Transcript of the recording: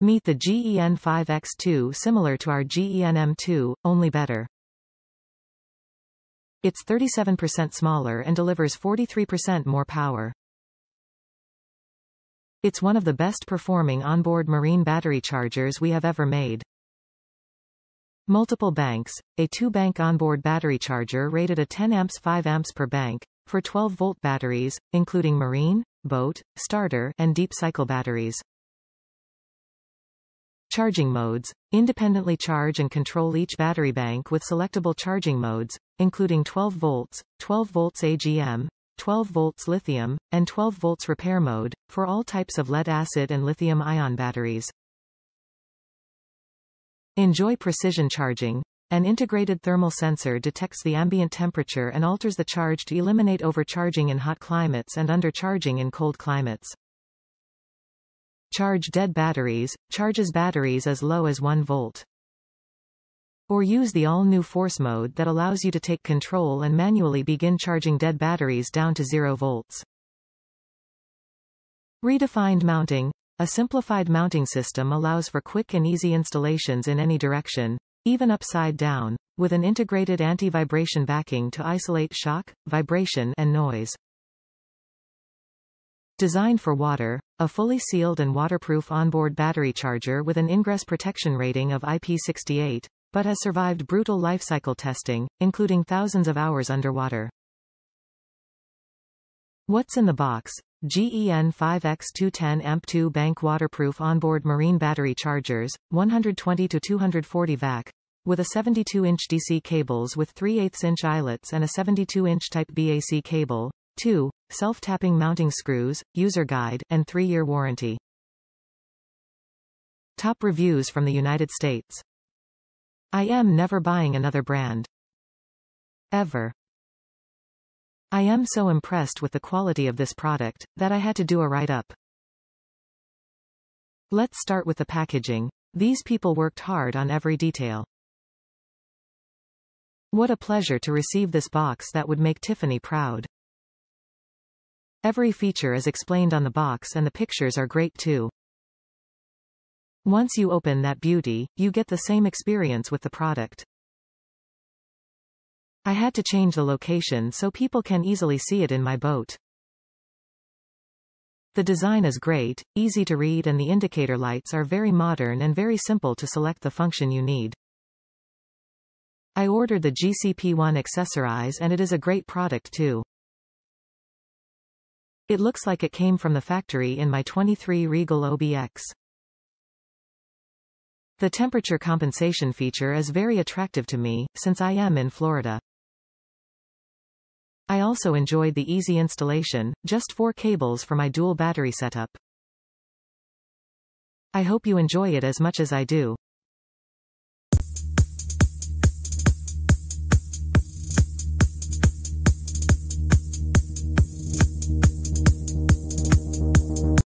Meet the GEN5X2 similar to our GEN-M2, only better. It's 37% smaller and delivers 43% more power. It's one of the best performing onboard marine battery chargers we have ever made. Multiple banks, a two-bank onboard battery charger rated a 10 amps 5 amps per bank, for 12-volt batteries, including marine, boat, starter, and deep cycle batteries. Charging modes. Independently charge and control each battery bank with selectable charging modes, including 12 volts, 12 volts AGM, 12 volts lithium, and 12 volts repair mode, for all types of lead-acid and lithium-ion batteries. Enjoy precision charging. An integrated thermal sensor detects the ambient temperature and alters the charge to eliminate overcharging in hot climates and undercharging in cold climates. Charge dead batteries, charges batteries as low as 1 volt. Or use the all-new force mode that allows you to take control and manually begin charging dead batteries down to 0 volts. Redefined mounting. A simplified mounting system allows for quick and easy installations in any direction, even upside down, with an integrated anti-vibration backing to isolate shock, vibration, and noise. Designed for water, a fully sealed and waterproof onboard battery charger with an ingress protection rating of IP68, but has survived brutal life cycle testing, including thousands of hours underwater. What's in the box? GEN5X2 10 AMP2 bank waterproof onboard marine battery chargers, 120 to 240 VAC, with a 72-inch DC cables with 3 8 inch eyelets and a 72-inch Type BAC cable, 2. Self-tapping mounting screws, user guide, and 3-year warranty. Top reviews from the United States. I am never buying another brand. Ever. I am so impressed with the quality of this product, that I had to do a write-up. Let's start with the packaging. These people worked hard on every detail. What a pleasure to receive this box that would make Tiffany proud. Every feature is explained on the box and the pictures are great too. Once you open that beauty, you get the same experience with the product. I had to change the location so people can easily see it in my boat. The design is great, easy to read and the indicator lights are very modern and very simple to select the function you need. I ordered the GCP1 accessorize and it is a great product too. It looks like it came from the factory in my 23 Regal OBX. The temperature compensation feature is very attractive to me, since I am in Florida. I also enjoyed the easy installation, just four cables for my dual battery setup. I hope you enjoy it as much as I do.